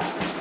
아!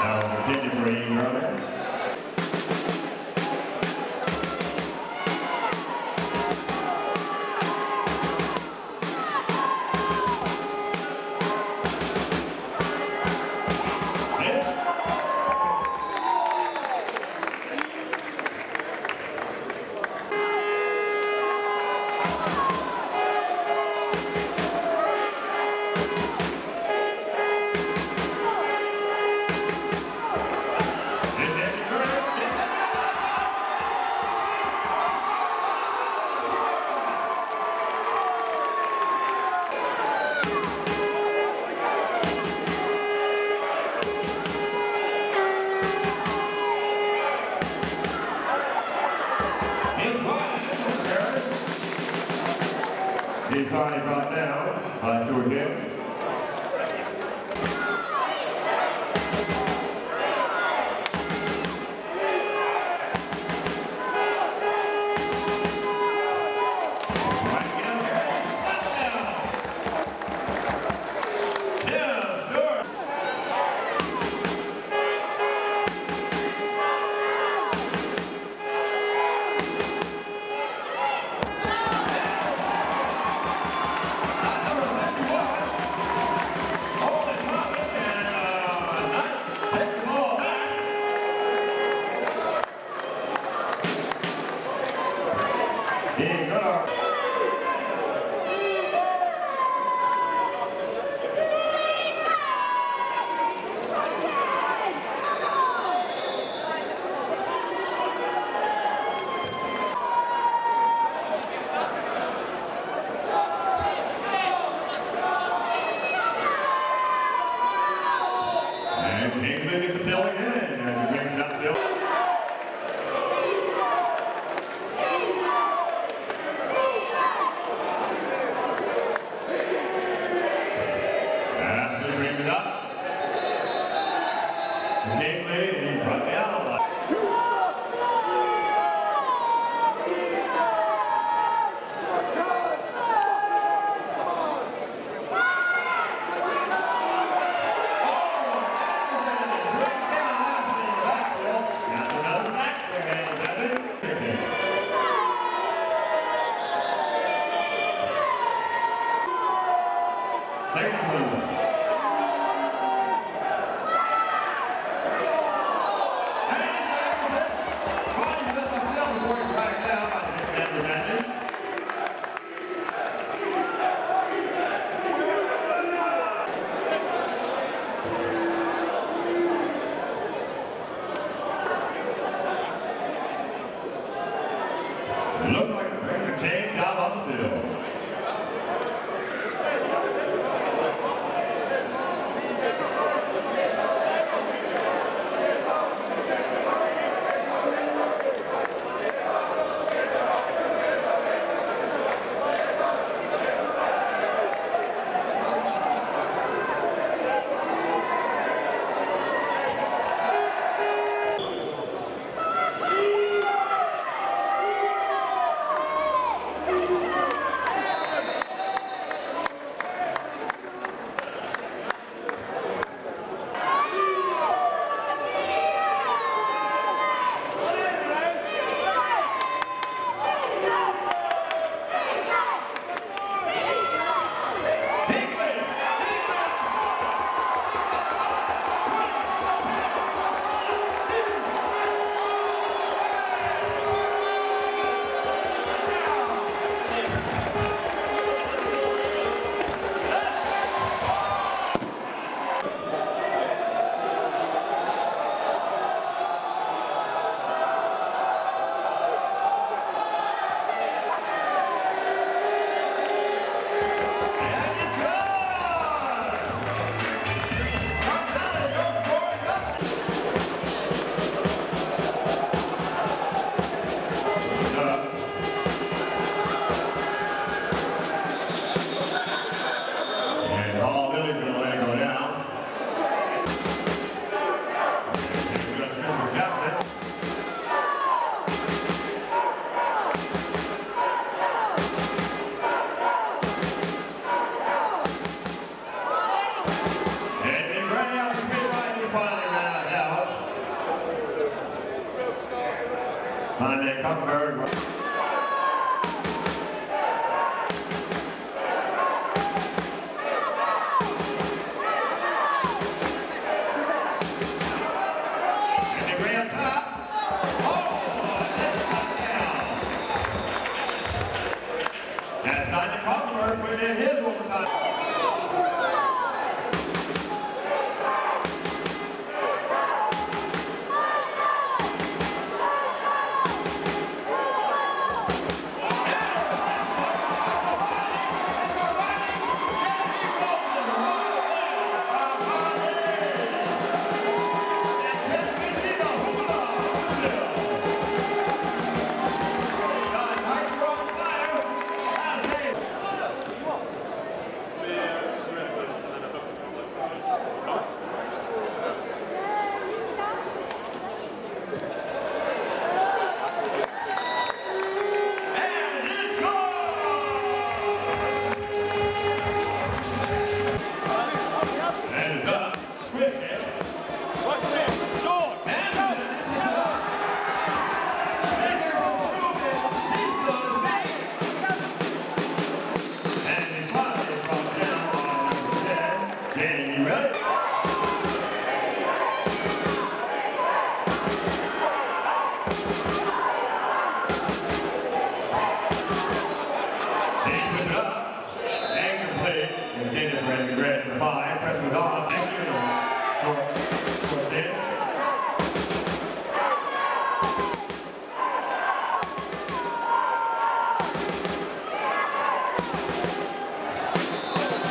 Now we'll continue for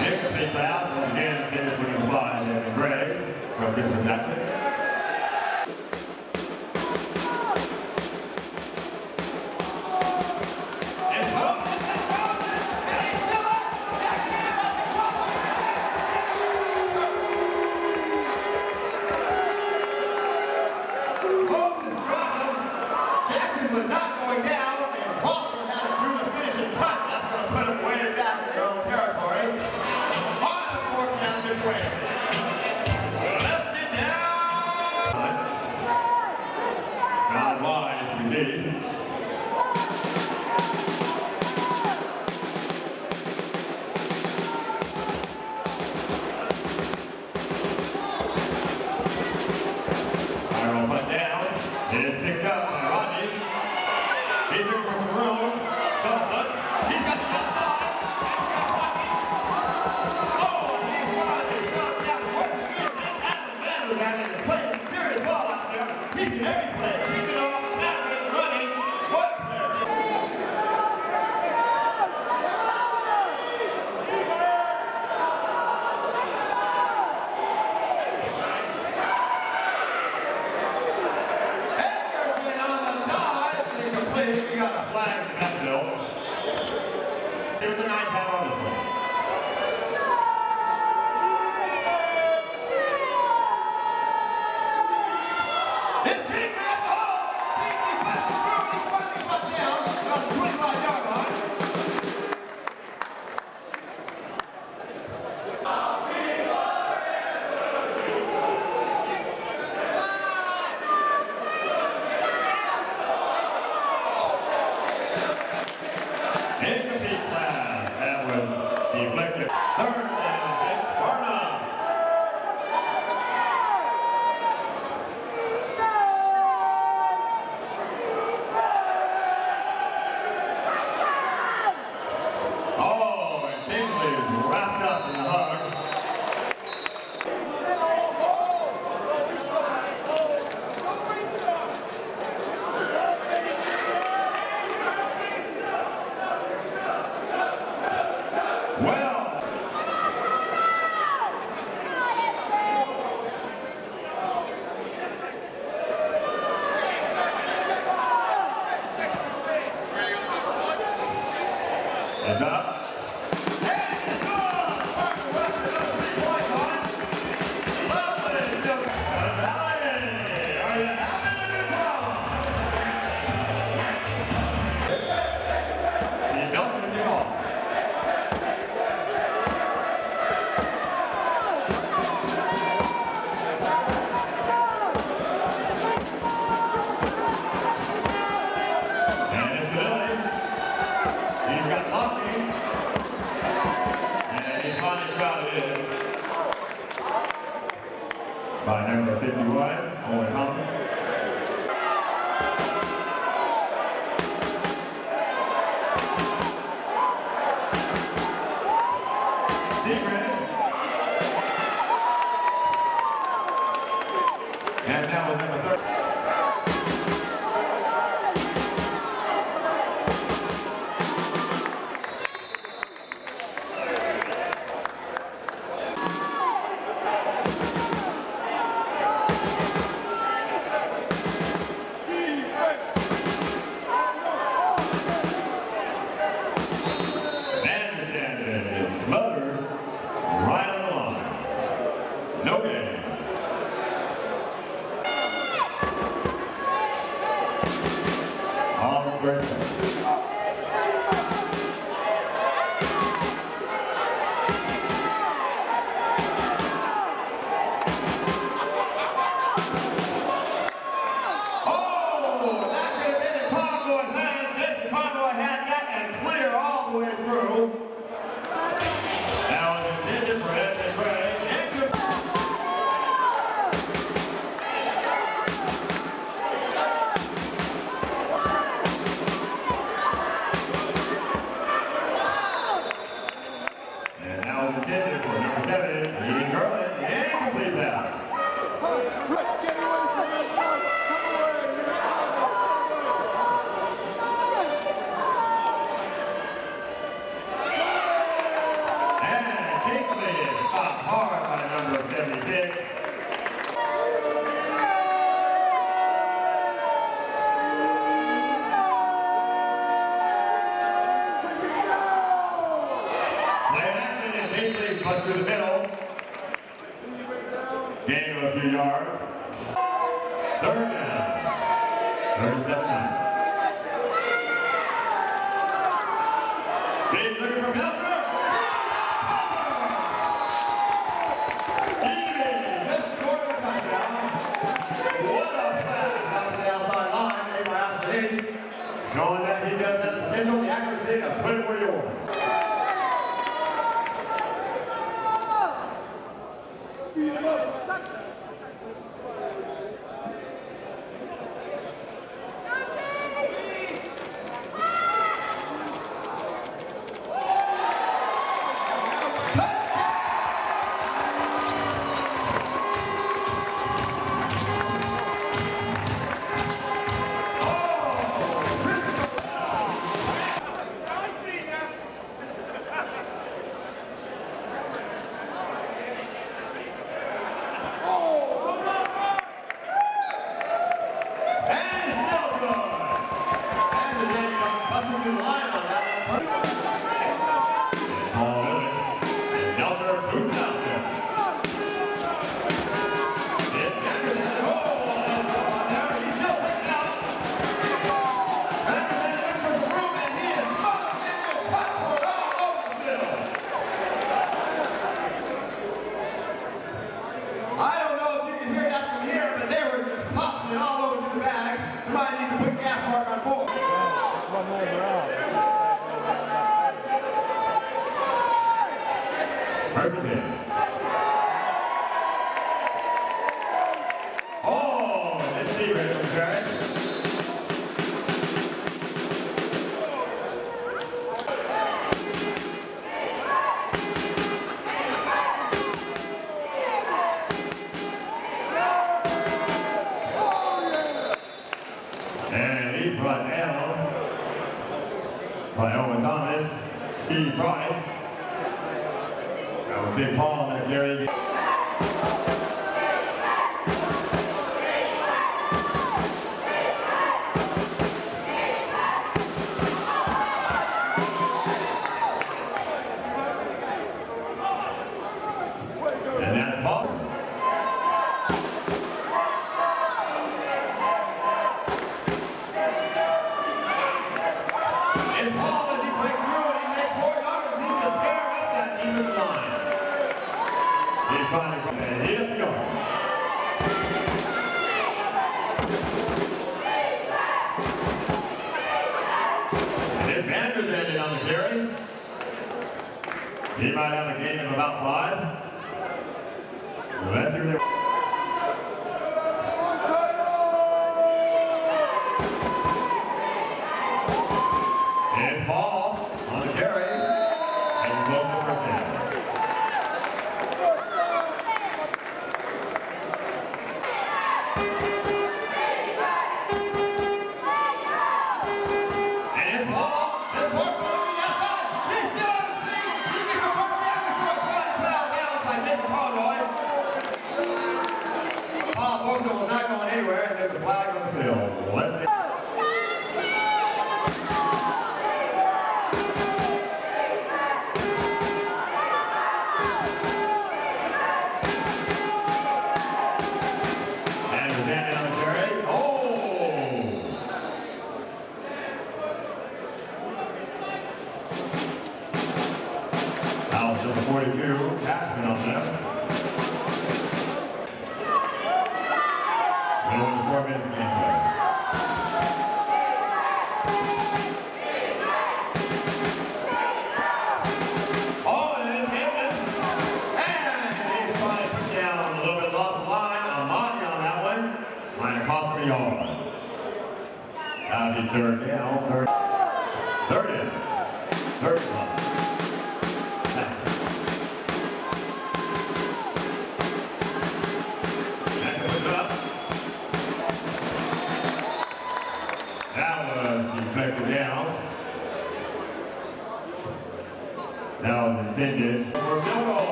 Nick, Big Loud, and again, attended for number five, David Gray from Brisbane Jackson.